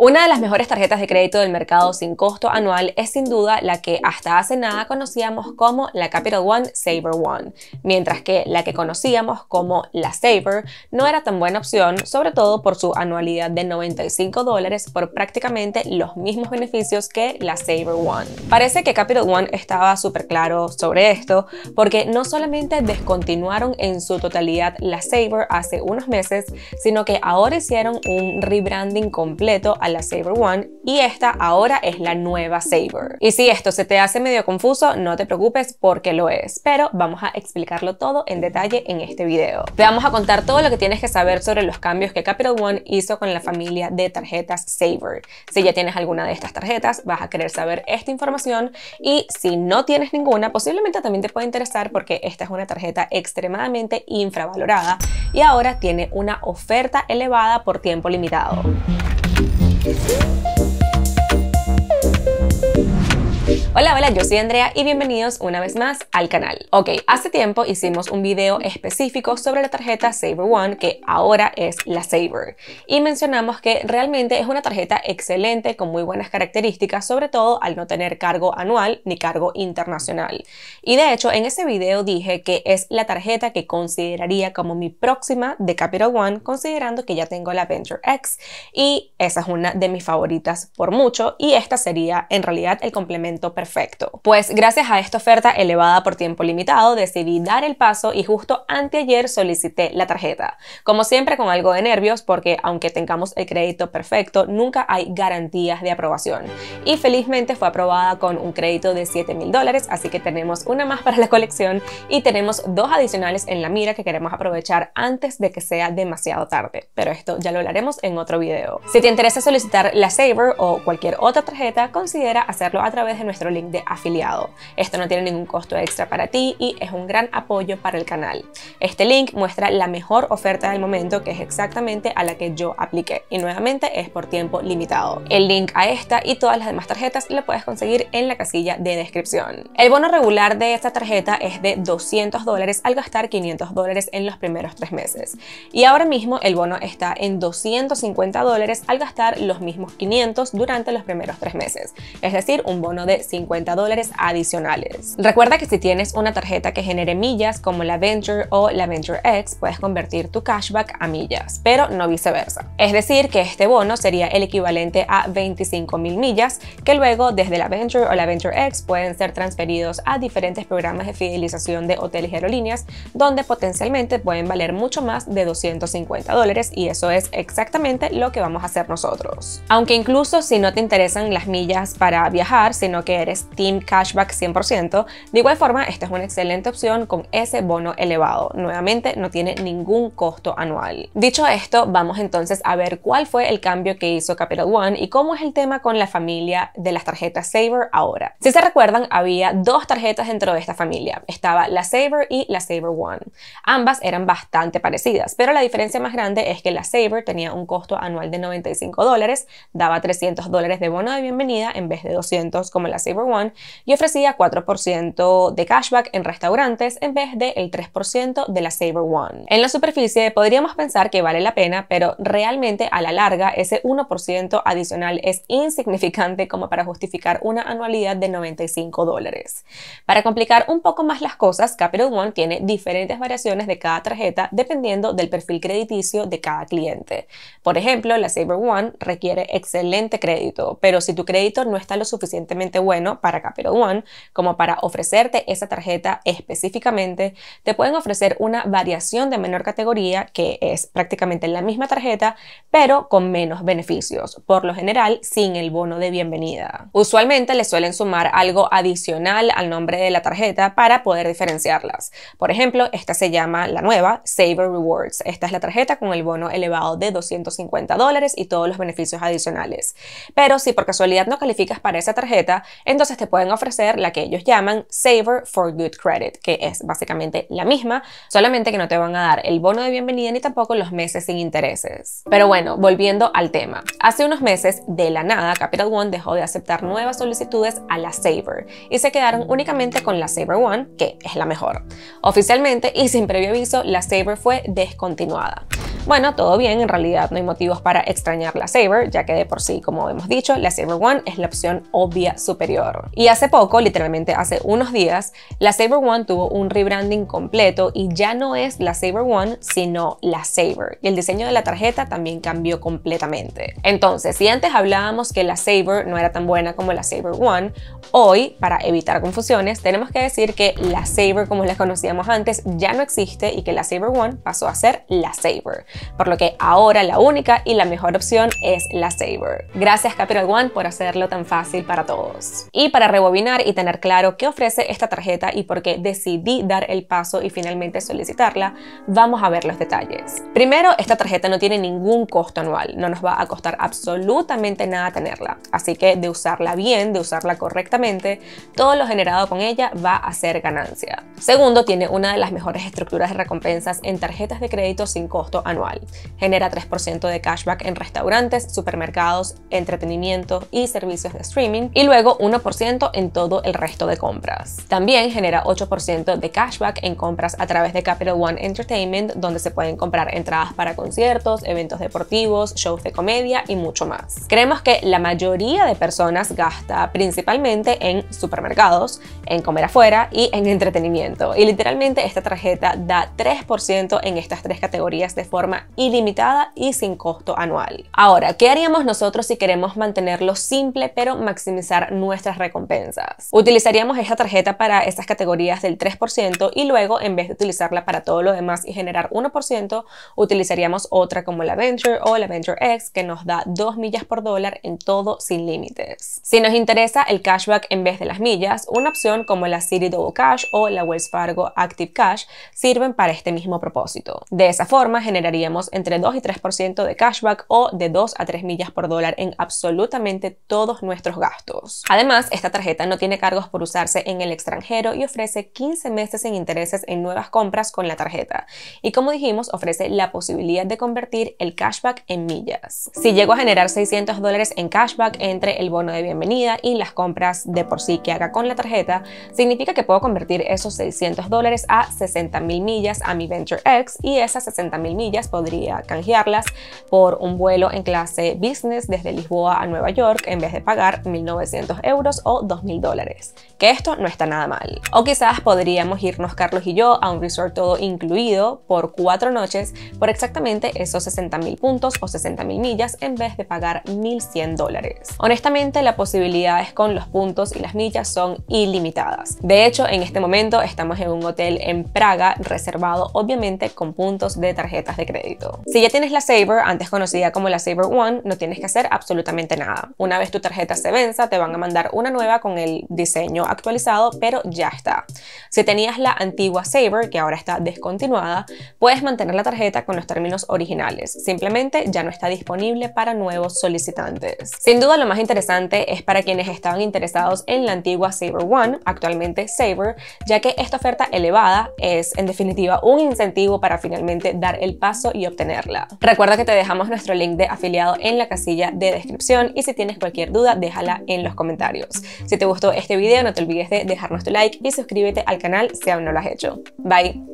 Una de las mejores tarjetas de crédito del mercado sin costo anual es sin duda la que hasta hace nada conocíamos como la Capital One Saver One, mientras que la que conocíamos como la Saver no era tan buena opción, sobre todo por su anualidad de 95 dólares por prácticamente los mismos beneficios que la Saver One. Parece que Capital One estaba súper claro sobre esto, porque no solamente descontinuaron en su totalidad la Saver hace unos meses, sino que ahora hicieron un rebranding completo a la Saber One y esta ahora es la nueva Saber. Y si esto se te hace medio confuso, no te preocupes porque lo es, pero vamos a explicarlo todo en detalle en este video. Te vamos a contar todo lo que tienes que saber sobre los cambios que Capital One hizo con la familia de tarjetas Saver. Si ya tienes alguna de estas tarjetas, vas a querer saber esta información y si no tienes ninguna, posiblemente también te puede interesar porque esta es una tarjeta extremadamente infravalorada y ahora tiene una oferta elevada por tiempo limitado. Thank you. Hola, hola, yo soy Andrea y bienvenidos una vez más al canal. Ok, hace tiempo hicimos un video específico sobre la tarjeta Saver One que ahora es la Saver y mencionamos que realmente es una tarjeta excelente con muy buenas características, sobre todo al no tener cargo anual ni cargo internacional. Y de hecho en ese video dije que es la tarjeta que consideraría como mi próxima de Capital One considerando que ya tengo la Venture X y esa es una de mis favoritas por mucho y esta sería en realidad el complemento perfecto Pues gracias a esta oferta elevada por tiempo limitado decidí dar el paso y justo anteayer solicité la tarjeta. Como siempre con algo de nervios porque aunque tengamos el crédito perfecto nunca hay garantías de aprobación. Y felizmente fue aprobada con un crédito de 7 mil dólares así que tenemos una más para la colección y tenemos dos adicionales en la mira que queremos aprovechar antes de que sea demasiado tarde. Pero esto ya lo hablaremos en otro video. Si te interesa solicitar la Saver o cualquier otra tarjeta considera hacerlo a través de nuestro link de afiliado. Esto no tiene ningún costo extra para ti y es un gran apoyo para el canal. Este link muestra la mejor oferta del momento que es exactamente a la que yo apliqué y nuevamente es por tiempo limitado. El link a esta y todas las demás tarjetas lo puedes conseguir en la casilla de descripción. El bono regular de esta tarjeta es de 200 dólares al gastar 500 dólares en los primeros tres meses y ahora mismo el bono está en 250 dólares al gastar los mismos 500 durante los primeros tres meses, es decir, un bono de 50 dólares adicionales. Recuerda que si tienes una tarjeta que genere millas como la Venture o la Venture X, puedes convertir tu cashback a millas, pero no viceversa. Es decir, que este bono sería el equivalente a 25 mil millas que luego desde la Venture o la Venture X pueden ser transferidos a diferentes programas de fidelización de hoteles y aerolíneas donde potencialmente pueden valer mucho más de 250 dólares y eso es exactamente lo que vamos a hacer nosotros. Aunque incluso si no te interesan las millas para viajar, sino que eres Team Cashback 100%. De igual forma, esta es una excelente opción con ese bono elevado. Nuevamente, no tiene ningún costo anual. Dicho esto, vamos entonces a ver cuál fue el cambio que hizo Capital One y cómo es el tema con la familia de las tarjetas Saver ahora. Si se recuerdan, había dos tarjetas dentro de esta familia. Estaba la Saver y la Saver One. Ambas eran bastante parecidas, pero la diferencia más grande es que la Saver tenía un costo anual de 95 dólares, daba 300 dólares de bono de bienvenida en vez de 200 como la Saver One y ofrecía 4% de cashback en restaurantes en vez del 3% de la Saver One. En la superficie podríamos pensar que vale la pena, pero realmente a la larga ese 1% adicional es insignificante como para justificar una anualidad de 95 dólares. Para complicar un poco más las cosas, Capital One tiene diferentes variaciones de cada tarjeta dependiendo del perfil crediticio de cada cliente. Por ejemplo, la Saver One requiere excelente crédito, pero si tu crédito no está lo suficientemente bueno para Capital One, como para ofrecerte esa tarjeta específicamente, te pueden ofrecer una variación de menor categoría que es prácticamente la misma tarjeta, pero con menos beneficios, por lo general sin el bono de bienvenida. Usualmente le suelen sumar algo adicional al nombre de la tarjeta para poder diferenciarlas. Por ejemplo, esta se llama la nueva Saver Rewards. Esta es la tarjeta con el bono elevado de 250 dólares y todos los beneficios adicionales. Pero si por casualidad no calificas para esa tarjeta, entonces te pueden ofrecer la que ellos llaman Saver for Good Credit, que es básicamente la misma, solamente que no te van a dar el bono de bienvenida ni tampoco los meses sin intereses. Pero bueno, volviendo al tema. Hace unos meses, de la nada, Capital One dejó de aceptar nuevas solicitudes a la Saver y se quedaron únicamente con la Saver One, que es la mejor. Oficialmente y sin previo aviso, la Saver fue descontinuada. Bueno, todo bien, en realidad no hay motivos para extrañar la Saber, ya que de por sí, como hemos dicho, la Saber One es la opción obvia superior. Y hace poco, literalmente hace unos días, la Saber One tuvo un rebranding completo y ya no es la Saber One, sino la Saber. Y el diseño de la tarjeta también cambió completamente. Entonces, si antes hablábamos que la Saber no era tan buena como la Saber One, hoy, para evitar confusiones, tenemos que decir que la Saber como la conocíamos antes ya no existe y que la Saber One pasó a ser la Saber por lo que ahora la única y la mejor opción es la Saber. Gracias Capital One por hacerlo tan fácil para todos. Y para rebobinar y tener claro qué ofrece esta tarjeta y por qué decidí dar el paso y finalmente solicitarla, vamos a ver los detalles. Primero, esta tarjeta no tiene ningún costo anual, no nos va a costar absolutamente nada tenerla, así que de usarla bien, de usarla correctamente, todo lo generado con ella va a ser ganancia. Segundo, tiene una de las mejores estructuras de recompensas en tarjetas de crédito sin costo anual Genera 3% de cashback en restaurantes, supermercados, entretenimiento y servicios de streaming y luego 1% en todo el resto de compras. También genera 8% de cashback en compras a través de Capital One Entertainment donde se pueden comprar entradas para conciertos, eventos deportivos, shows de comedia y mucho más. Creemos que la mayoría de personas gasta principalmente en supermercados, en comer afuera y en entretenimiento. Y literalmente esta tarjeta da 3% en estas tres categorías de forma ilimitada y sin costo anual. Ahora, ¿qué haríamos nosotros si queremos mantenerlo simple pero maximizar nuestras recompensas? Utilizaríamos esta tarjeta para estas categorías del 3% y luego en vez de utilizarla para todo lo demás y generar 1%, utilizaríamos otra como la Venture o la Venture X que nos da 2 millas por dólar en todo sin límites. Si nos interesa el cashback en vez de las millas, una opción como la City Double Cash o la Wells Fargo Active Cash sirven para este mismo propósito. De esa forma entre 2 y 3% de cashback o de 2 a 3 millas por dólar en absolutamente todos nuestros gastos. Además, esta tarjeta no tiene cargos por usarse en el extranjero y ofrece 15 meses sin intereses en nuevas compras con la tarjeta. Y como dijimos, ofrece la posibilidad de convertir el cashback en millas. Si llego a generar 600 dólares en cashback entre el bono de bienvenida y las compras de por sí que haga con la tarjeta, significa que puedo convertir esos 600 dólares a 60 mil millas a mi Venture X y esas 60 mil podría canjearlas por un vuelo en clase business desde Lisboa a Nueva York en vez de pagar 1.900 euros o 2.000 dólares, que esto no está nada mal. O quizás podríamos irnos Carlos y yo a un resort todo incluido por cuatro noches por exactamente esos 60.000 puntos o 60.000 millas en vez de pagar 1.100 dólares. Honestamente, las posibilidades con los puntos y las millas son ilimitadas. De hecho, en este momento estamos en un hotel en Praga reservado obviamente con puntos de tarjetas de crédito. Si ya tienes la Saber, antes conocida como la Saber One, no tienes que hacer absolutamente nada. Una vez tu tarjeta se venza, te van a mandar una nueva con el diseño actualizado, pero ya está. Si tenías la antigua Saber, que ahora está descontinuada, puedes mantener la tarjeta con los términos originales. Simplemente ya no está disponible para nuevos solicitantes. Sin duda lo más interesante es para quienes estaban interesados en la antigua Saber One, actualmente Saber, ya que esta oferta elevada es en definitiva un incentivo para finalmente dar el paso y obtenerla. Recuerda que te dejamos nuestro link de afiliado en la casilla de descripción y si tienes cualquier duda déjala en los comentarios. Si te gustó este video no te olvides de dejarnos tu like y suscríbete al canal si aún no lo has hecho. Bye.